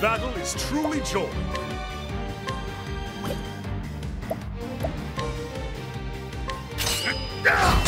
battle is truly joy. Ah!